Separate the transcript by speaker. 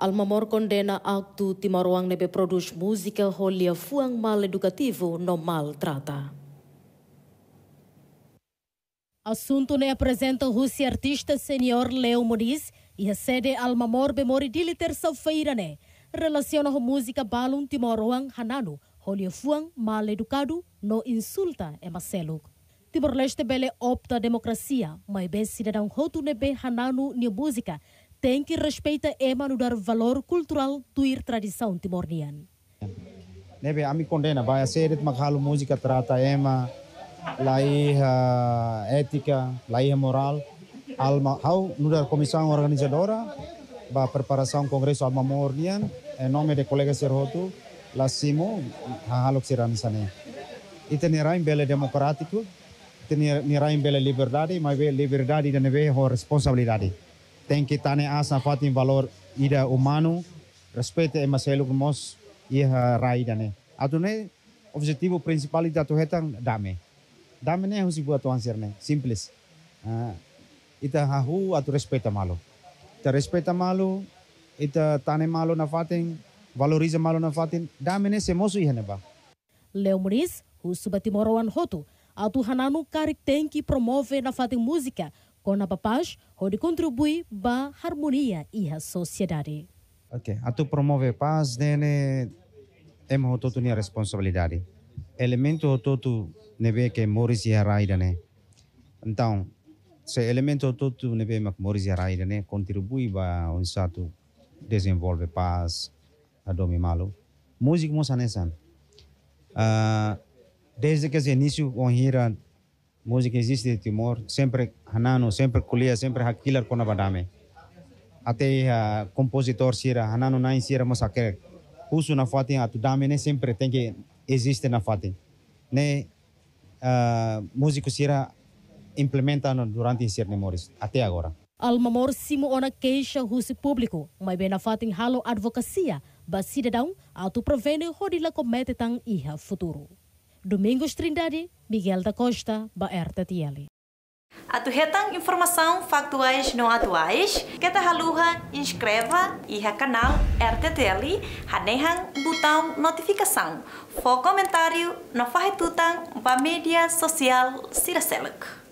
Speaker 1: Almamor condena acto Timaruang nebe produz música rolia fuang mal educativo no maltrata. Assunto ne apresenta o artista senior Leo Moniz e a sede Almamor bemori dili terça-feira ne. Relaciona com música balum Timaruang Hananu, rolia fuang mal educado no insulta e Marcelo. Timor-Leste bele opta democracia, mas bem cidadão roto nebe Hananu ni música tem que respeitar e dar valor cultural do ir tradição timornian.
Speaker 2: Nebe ami condena vai ser de maghalo música trata ema lai ética, lai moral. Alma how nudar comissão organizadora ba preparação congresso alma mornian em nome de colega Serhoto la simo halok siram sane. Ita niraim bele democrático, niraim bele liberdade, mas liberdade nebe ho responsabilidade tem que estar asa fatin valor ida humano respeito e maselo mos ia raida ne atune objetivo principal ida tu hetang dame. Dame ne husi buat tuan sirne simples uh, ita hahu atu respeita malo ita respeita malo ita tane malo na fatin valoriza malo na fatin dame ne se mosu ia ba.
Speaker 1: Leo Muniz, o Subatimoroan Hoto, atu hananu karik tem que promove na fatin música Kona papaz, onde contribui para a harmonia e a sociedade.
Speaker 2: Ok, a tu promove paz, nene, emo todo a responsabilidade. Elemento todo neve que e raida, né? Então, se elemento todo neve que moris e raida, né, contribui para um estado desenvolve paz, a domi malo. Música mo sanesan. Uh, desde que se início on hira música existe de Timor, sempre Hanano, sempre Kulia, sempre Hakilar kona badame. Até uh, compositor sira, Hanano nain sira masakere. Uso na fatin atu dame ne sempre tem que existe na fatin. Ne uh, músico sira implementa durante sir memoris até agora.
Speaker 1: Almamor simo ona queixa husi público, mas bem na fatin halo advocacia, ba cidadão, atu provene hodila comete tang iha futuro. Domingos Trindade, Miguel da Costa, RTTL.
Speaker 3: Atu hetang informação factuais não atuais, que ta haluha inscreva e ha canal RTTL, hanehang botão notificação. For comentário, não faz tutang ba mídia social Siraseluk.